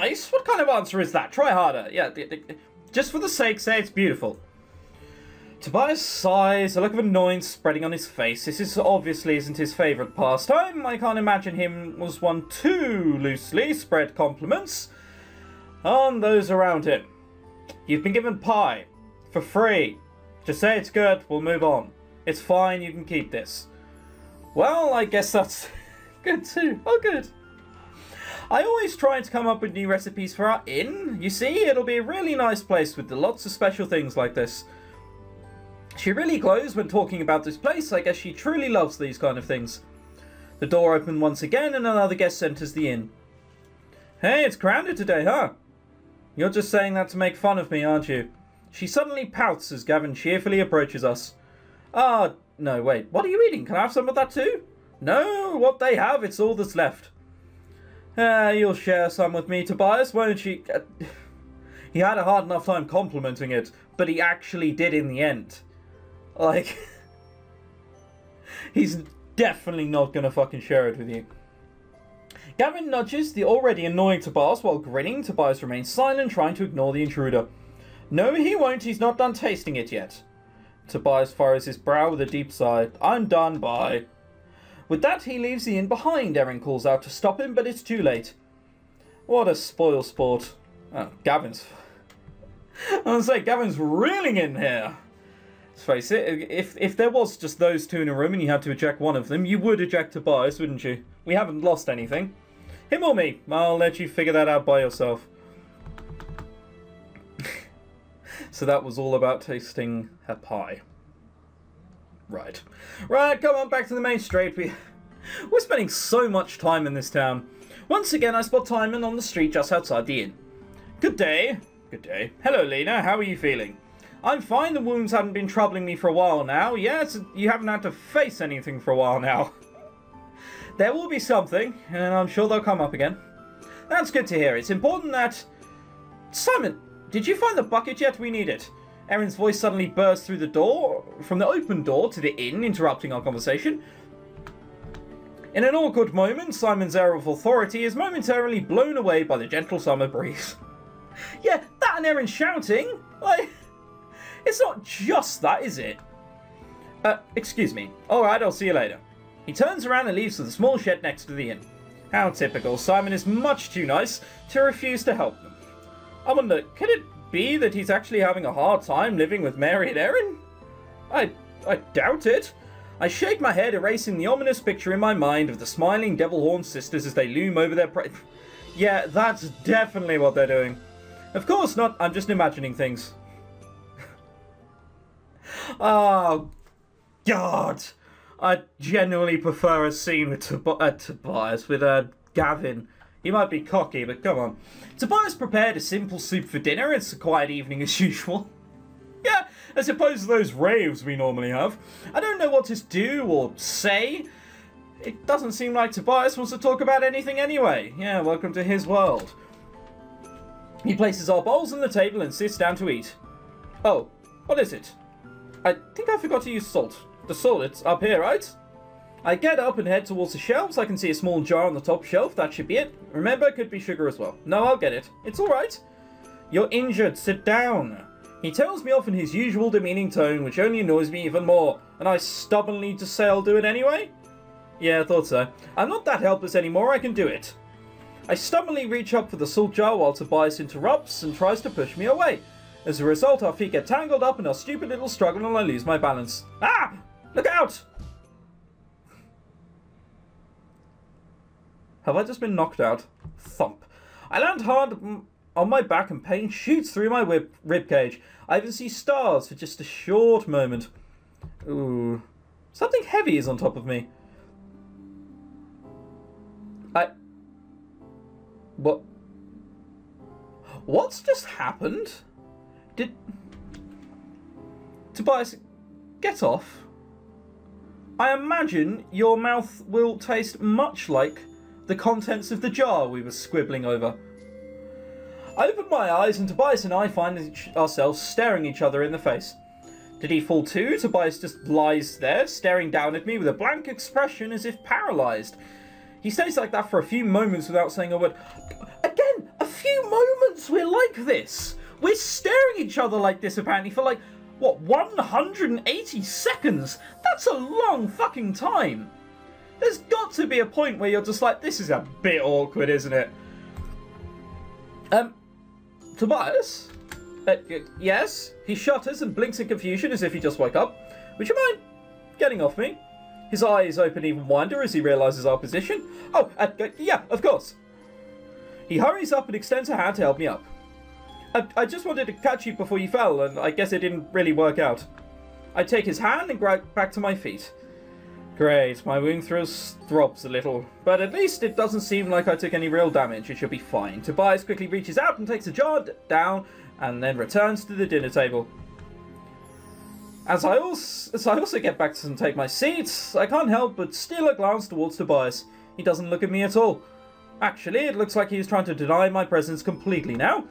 nice? What kind of answer is that? Try harder. Yeah, just for the sake, say it's beautiful. Tobias sighs, a look of annoyance spreading on his face. This is obviously isn't his favourite pastime. I can't imagine him was one too loosely spread compliments on those around him. You've been given pie. For free. Just say it's good, we'll move on. It's fine, you can keep this. Well, I guess that's good too. Oh, good. I always try to come up with new recipes for our inn. You see, it'll be a really nice place with lots of special things like this. She really glows when talking about this place. I guess she truly loves these kind of things. The door opened once again and another guest enters the inn. Hey, it's crowded today, huh? You're just saying that to make fun of me, aren't you? She suddenly pouts as Gavin cheerfully approaches us. Ah, no, wait. What are you eating? Can I have some of that too? No, what they have, it's all that's left. Ah, you'll share some with me, Tobias, won't you? he had a hard enough time complimenting it, but he actually did in the end. Like, he's definitely not gonna fucking share it with you. Gavin nudges the already annoying Tobias while grinning. Tobias remains silent, trying to ignore the intruder. No, he won't. He's not done tasting it yet. Tobias furrows his brow with a deep sigh. I'm done, bye. With that, he leaves the inn behind. Erin calls out to stop him, but it's too late. What a spoil sport. Oh, Gavin's... I was say, Gavin's reeling in here. Let's face it, if, if there was just those two in a room and you had to eject one of them, you would eject Tobias, wouldn't you? We haven't lost anything. Him or me? I'll let you figure that out by yourself. so that was all about tasting her pie. Right. Right, come on, back to the main street. We, we're spending so much time in this town. Once again, I spot Simon on the street just outside the inn. Good day. Good day. Hello, Lena. How are you feeling? I'm fine, the wounds haven't been troubling me for a while now. Yes, you haven't had to face anything for a while now. there will be something, and I'm sure they'll come up again. That's good to hear. It's important that... Simon, did you find the bucket yet? We need it. Erin's voice suddenly bursts through the door, from the open door to the inn, interrupting our conversation. In an awkward moment, Simon's air of authority is momentarily blown away by the gentle summer breeze. yeah, that and Erin shouting? Like... It's not just that, is it? Uh, excuse me. Alright, I'll see you later. He turns around and leaves for the small shed next to the inn. How typical. Simon is much too nice to refuse to help them. I wonder, could it be that he's actually having a hard time living with Mary and Erin? I, I doubt it. I shake my head, erasing the ominous picture in my mind of the smiling devil-horned sisters as they loom over their prey. yeah, that's definitely what they're doing. Of course not, I'm just imagining things. Oh, God. I genuinely prefer a scene with Tob uh, Tobias, with uh, Gavin. He might be cocky, but come on. Tobias prepared a simple soup for dinner. It's a quiet evening as usual. yeah, as opposed to those raves we normally have. I don't know what to do or say. It doesn't seem like Tobias wants to talk about anything anyway. Yeah, welcome to his world. He places our bowls on the table and sits down to eat. Oh, what is it? I think I forgot to use salt. The salt, it's up here, right? I get up and head towards the shelves. I can see a small jar on the top shelf. That should be it. Remember, it could be sugar as well. No, I'll get it. It's alright. You're injured. Sit down. He tells me off in his usual demeaning tone, which only annoys me even more. And I stubbornly just say I'll do it anyway? Yeah, I thought so. I'm not that helpless anymore. I can do it. I stubbornly reach up for the salt jar while Tobias interrupts and tries to push me away. As a result, our feet get tangled up in our stupid little struggle and I lose my balance. Ah! Look out! Have I just been knocked out? Thump. I land hard on my back and pain shoots through my rib, cage. I even see stars for just a short moment. Ooh. Something heavy is on top of me. I... What? What's just happened? Did... Tobias, get off. I imagine your mouth will taste much like the contents of the jar we were squibbling over. I open my eyes and Tobias and I find ourselves staring each other in the face. Did he fall too? Tobias just lies there, staring down at me with a blank expression as if paralysed. He stays like that for a few moments without saying a word. Again, a few moments we're like this. We're staring each other like this apparently for like, what, 180 seconds? That's a long fucking time. There's got to be a point where you're just like, this is a bit awkward, isn't it? Um, Tobias? Uh, yes? He shudders and blinks in confusion as if he just woke up. Would you mind getting off me? His eyes open even wider as he realises our position. Oh, uh, yeah, of course. He hurries up and extends a hand to help me up. I, I just wanted to catch you before you fell, and I guess it didn't really work out. I take his hand and grab back to my feet. Great, my wound throws throbs a little, but at least it doesn't seem like I took any real damage. It should be fine. Tobias quickly reaches out and takes a jar down, and then returns to the dinner table. As I also, as I also get back and take my seat, I can't help but steal a glance towards Tobias. He doesn't look at me at all. Actually, it looks like he's trying to deny my presence completely now.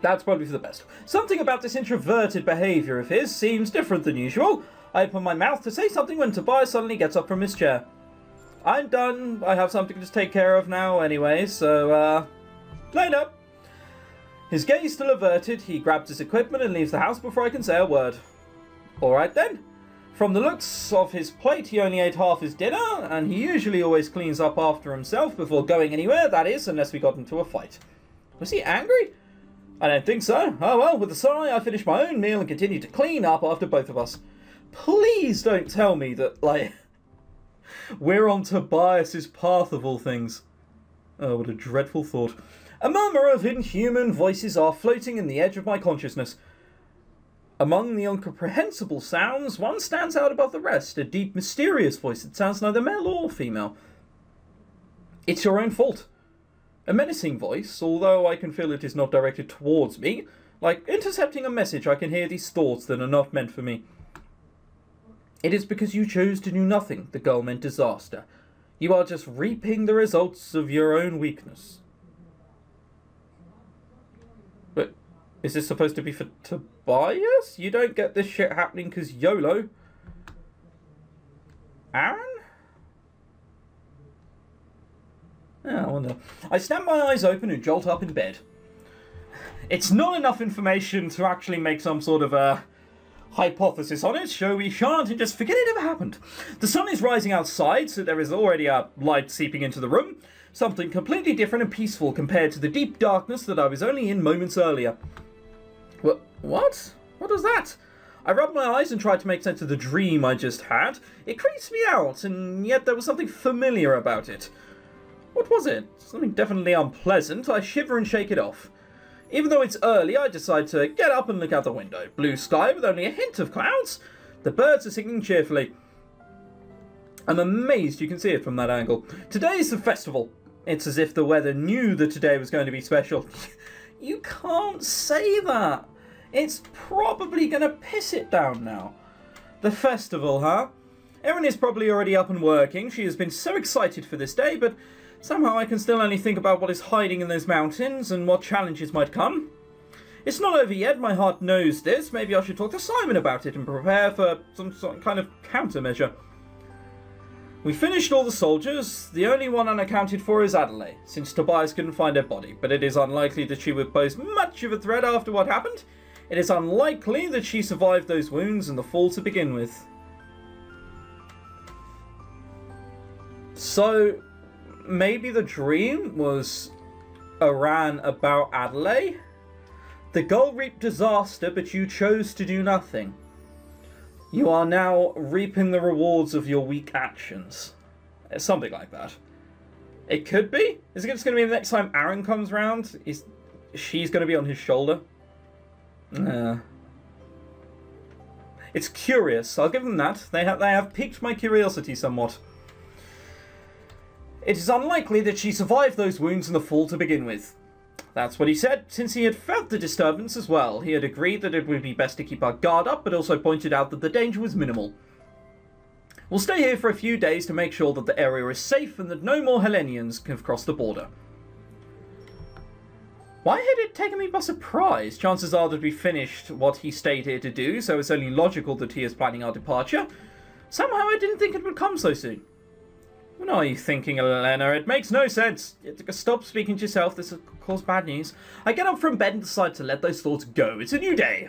That's probably for the best. Something about this introverted behaviour of his seems different than usual. I open my mouth to say something when Tobias suddenly gets up from his chair. I'm done. I have something to take care of now anyway, so, uh, later. His gaze still averted, he grabs his equipment and leaves the house before I can say a word. Alright then. From the looks of his plate, he only ate half his dinner, and he usually always cleans up after himself before going anywhere, that is, unless we got into a fight. Was he angry? I don't think so. Oh well, with a sigh, I finish my own meal and continue to clean up after both of us. Please don't tell me that, like, we're on Tobias's path of all things. Oh, what a dreadful thought. A murmur of inhuman voices are floating in the edge of my consciousness. Among the incomprehensible sounds, one stands out above the rest, a deep, mysterious voice that sounds neither male or female. It's your own fault. A menacing voice, although I can feel it is not directed towards me. Like intercepting a message, I can hear these thoughts that are not meant for me. It is because you chose to do nothing, the girl meant disaster. You are just reaping the results of your own weakness. But is this supposed to be for Tobias? You don't get this shit happening because YOLO. Aaron? Yeah, I wonder. I snap my eyes open and jolt up in bed. It's not enough information to actually make some sort of a hypothesis on it, so we shan't and just forget it ever happened. The sun is rising outside, so there is already a light seeping into the room. Something completely different and peaceful compared to the deep darkness that I was only in moments earlier. What? What? What was that? I rubbed my eyes and tried to make sense of the dream I just had. It creeps me out, and yet there was something familiar about it. What was it? Something definitely unpleasant. I shiver and shake it off. Even though it's early, I decide to get up and look out the window. Blue sky with only a hint of clouds. The birds are singing cheerfully. I'm amazed you can see it from that angle. Today is the festival. It's as if the weather knew that today was going to be special. you can't say that. It's probably going to piss it down now. The festival, huh? Erin is probably already up and working. She has been so excited for this day, but Somehow I can still only think about what is hiding in those mountains and what challenges might come. It's not over yet, my heart knows this. Maybe I should talk to Simon about it and prepare for some sort kind of countermeasure. We finished all the soldiers. The only one unaccounted for is Adelaide, since Tobias couldn't find her body, but it is unlikely that she would pose much of a threat after what happened. It is unlikely that she survived those wounds and the fall to begin with. So, maybe the dream was Iran about Adelaide? The goal reaped disaster, but you chose to do nothing. You are now reaping the rewards of your weak actions. Something like that. It could be. Is it just going to be the next time Aaron comes round? Is she's going to be on his shoulder? Uh, it's curious. I'll give them that. They have they have piqued my curiosity somewhat. It is unlikely that she survived those wounds in the fall to begin with. That's what he said, since he had felt the disturbance as well. He had agreed that it would be best to keep our guard up, but also pointed out that the danger was minimal. We'll stay here for a few days to make sure that the area is safe and that no more Hellenians have crossed the border. Why had it taken me by surprise? Chances are that we finished what he stayed here to do, so it's only logical that he is planning our departure. Somehow I didn't think it would come so soon. What are you thinking, Elena? It makes no sense. Stop speaking to yourself. This will cause bad news. I get up from bed and decide to let those thoughts go. It's a new day.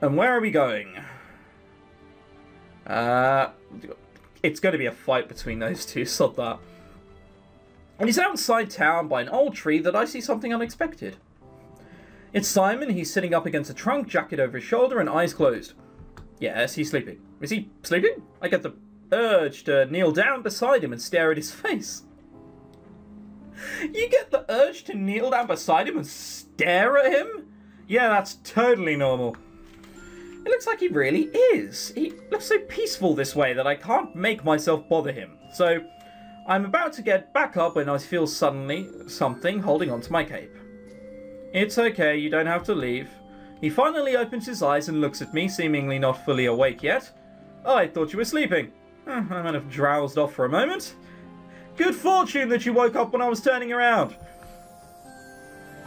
And where are we going? Uh, it's going to be a fight between those two, sod that. And he's outside town by an old tree that I see something unexpected. It's Simon. He's sitting up against a trunk, jacket over his shoulder, and eyes closed. Yes, he's sleeping. Is he sleeping? I get the urge to kneel down beside him and stare at his face. You get the urge to kneel down beside him and stare at him? Yeah, that's totally normal. It looks like he really is. He looks so peaceful this way that I can't make myself bother him. So, I'm about to get back up when I feel suddenly something holding onto my cape. It's okay, you don't have to leave. He finally opens his eyes and looks at me, seemingly not fully awake yet. I thought you were sleeping. Eh, I might have drowsed off for a moment. Good fortune that you woke up when I was turning around.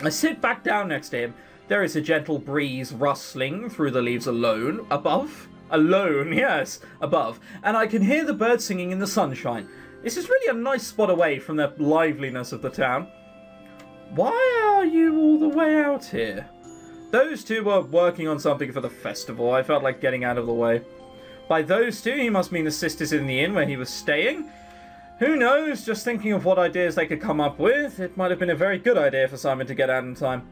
I sit back down next to him. There is a gentle breeze rustling through the leaves alone, above. Alone, yes, above. And I can hear the birds singing in the sunshine. This is really a nice spot away from the liveliness of the town. Why are you all the way out here? Those two were working on something for the festival. I felt like getting out of the way. By those two, he must mean the sisters in the inn where he was staying. Who knows, just thinking of what ideas they could come up with, it might have been a very good idea for Simon to get out in time.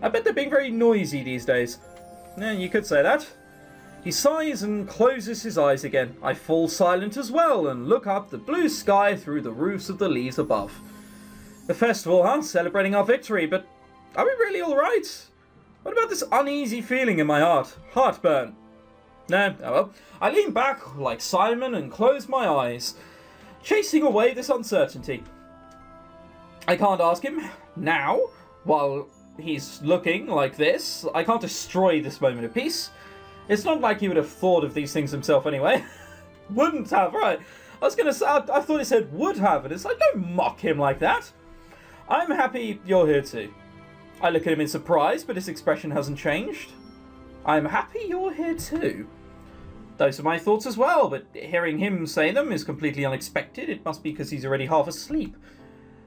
I bet they're being very noisy these days. Yeah, you could say that. He sighs and closes his eyes again. I fall silent as well and look up the blue sky through the roofs of the leaves above. The festival, huh? Celebrating our victory, but are we really alright? What about this uneasy feeling in my heart? Heartburn. No, oh well. I lean back like Simon and close my eyes, chasing away this uncertainty. I can't ask him now, while he's looking like this. I can't destroy this moment of peace. It's not like he would have thought of these things himself anyway. Wouldn't have, right? I was gonna say, I, I thought he said would have, and it's like, don't mock him like that. I'm happy you're here too. I look at him in surprise, but his expression hasn't changed. I'm happy you're here too. Those are my thoughts as well, but hearing him say them is completely unexpected. It must be because he's already half asleep.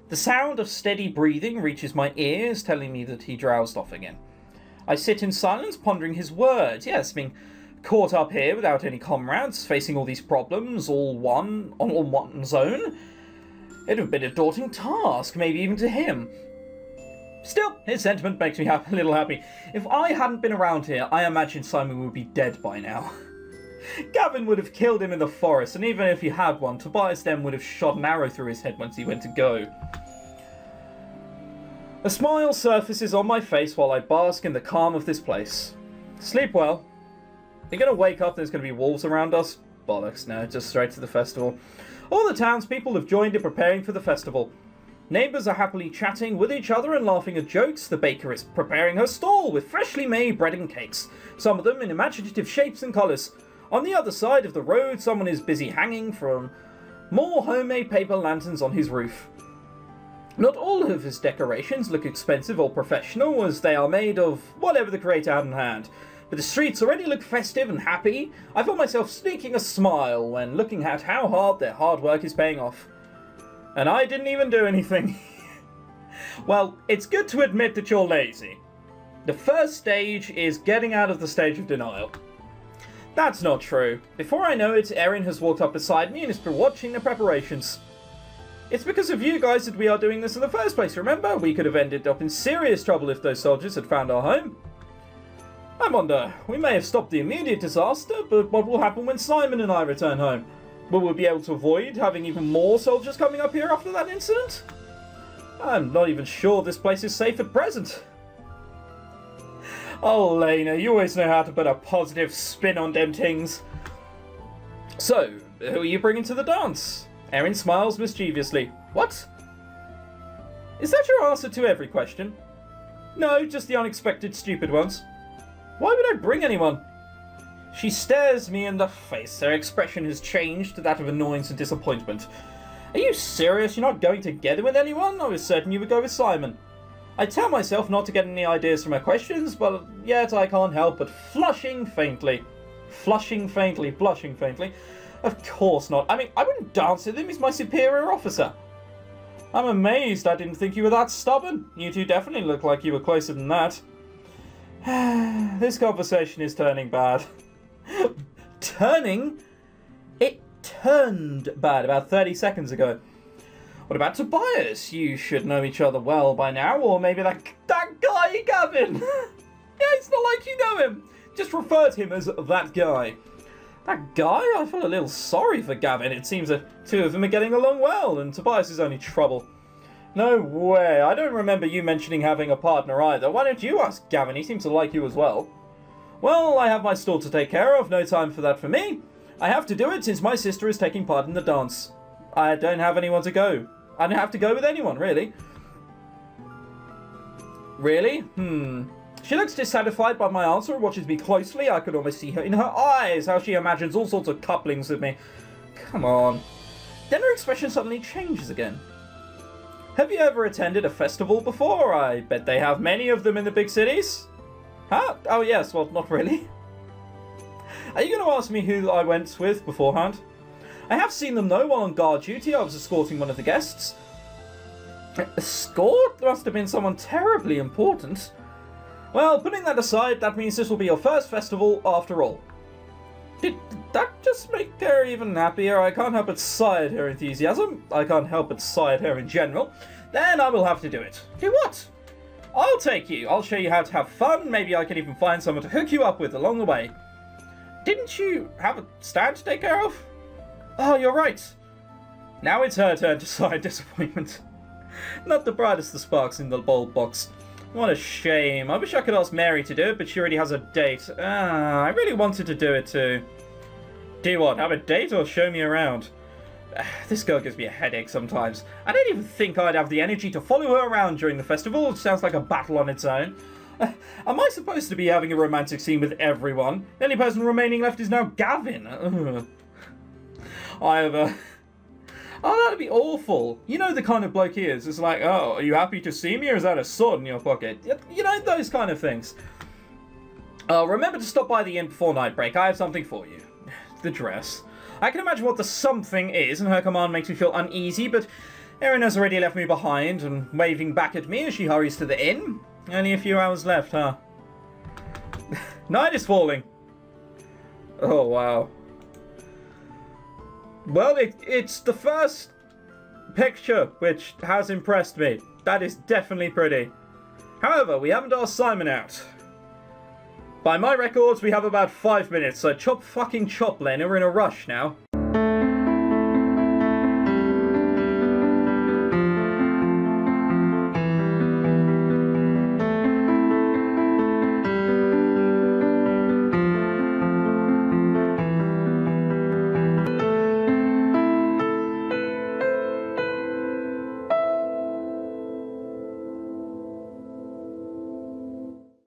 The sound of steady breathing reaches my ears, telling me that he drowsed off again. I sit in silence, pondering his words. Yes, being caught up here without any comrades, facing all these problems, all one, on all one's own. It'd have been a daunting task, maybe even to him. Still, his sentiment makes me a little happy. If I hadn't been around here, I imagine Simon would be dead by now. Gavin would have killed him in the forest, and even if he had one, Tobias then would have shot an arrow through his head once he went to go. A smile surfaces on my face while I bask in the calm of this place. Sleep well. You're gonna wake up, there's gonna be wolves around us? Bollocks, no, just straight to the festival. All the townspeople have joined in preparing for the festival. Neighbours are happily chatting with each other and laughing at jokes. The baker is preparing her stall with freshly made bread and cakes, some of them in imaginative shapes and colours. On the other side of the road, someone is busy hanging from more homemade paper lanterns on his roof. Not all of his decorations look expensive or professional, as they are made of whatever the creator had in hand. But the streets already look festive and happy. I felt myself sneaking a smile when looking at how hard their hard work is paying off. And I didn't even do anything. well, it's good to admit that you're lazy. The first stage is getting out of the stage of denial. That's not true. Before I know it, Erin has walked up beside me and has been watching the preparations. It's because of you guys that we are doing this in the first place, remember? We could have ended up in serious trouble if those soldiers had found our home. I wonder, we may have stopped the immediate disaster, but what will happen when Simon and I return home? Will we be able to avoid having even more soldiers coming up here after that incident? I'm not even sure this place is safe at present. Oh, Lena, you always know how to put a positive spin on them things. So, who are you bringing to the dance? Erin smiles mischievously. What? Is that your answer to every question? No, just the unexpected stupid ones. Why would I bring anyone? She stares me in the face. Her expression has changed to that of annoyance and disappointment. Are you serious? You're not going together with anyone? I was certain you would go with Simon. I tell myself not to get any ideas from her questions, but yet I can't help but flushing faintly. Flushing faintly, blushing faintly. Of course not. I mean, I wouldn't dance with him. He's my superior officer. I'm amazed I didn't think you were that stubborn. You two definitely look like you were closer than that. this conversation is turning bad. turning? It turned bad about 30 seconds ago. What about Tobias? You should know each other well by now, or maybe that, that guy, Gavin! yeah, it's not like you know him. Just refer to him as that guy. That guy? I feel a little sorry for Gavin. It seems the two of them are getting along well, and Tobias is only trouble. No way. I don't remember you mentioning having a partner either. Why don't you ask Gavin? He seems to like you as well. Well, I have my stall to take care of. No time for that for me. I have to do it since my sister is taking part in the dance. I don't have anyone to go. I don't have to go with anyone, really. Really? Hmm. She looks dissatisfied by my answer and watches me closely. I could almost see her in her eyes, how she imagines all sorts of couplings with me. Come on. Then her expression suddenly changes again. Have you ever attended a festival before? I bet they have many of them in the big cities. Huh? Oh yes, well, not really. Are you going to ask me who I went with beforehand? I have seen them though while on guard duty. I was escorting one of the guests. Escort? There must have been someone terribly important. Well, putting that aside, that means this will be your first festival after all. Did that just make her even happier? I can't help but sigh at her enthusiasm. I can't help but sigh at her in general. Then I will have to do it. Do what? I'll take you. I'll show you how to have fun. Maybe I can even find someone to hook you up with along the way. Didn't you have a stand to take care of? Oh, you're right. Now it's her turn to sigh disappointment. Not the brightest of sparks in the bulb box. What a shame. I wish I could ask Mary to do it, but she already has a date. Ah, I really wanted to do it too. Do what? Have a date or show me around? This girl gives me a headache sometimes. I don't even think I'd have the energy to follow her around during the festival. It sounds like a battle on its own. Am I supposed to be having a romantic scene with everyone? The only person remaining left is now Gavin. Ugh. I have a... Oh, that'd be awful. You know the kind of bloke he is. It's like, oh, are you happy to see me or is that a sword in your pocket? You know, those kind of things. Uh, remember to stop by the inn before night break. I have something for you. The dress. I can imagine what the something is, and her command makes me feel uneasy, but Erin has already left me behind and waving back at me as she hurries to the inn. Only a few hours left, huh? night is falling. Oh, wow. Well, it, it's the first picture which has impressed me. That is definitely pretty. However, we haven't asked Simon out. By my records, we have about five minutes, so chop fucking chop, Lena. We're in a rush now.